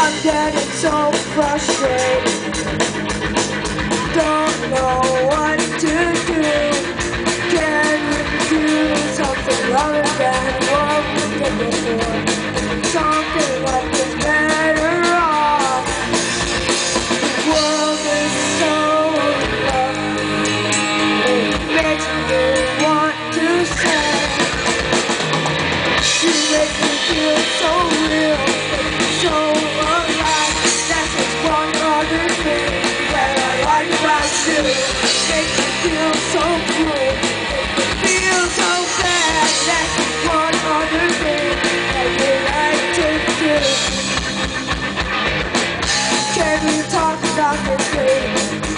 I'm getting so frustrated. Don't know what to do. Can you do something other than what we did before? Something like this better off. The world is so rough. It makes me want to say. You make me feel so real. other thing that I like you makes me feel so cruel, feel so bad. One other thing that like to do. Can we talk about the things?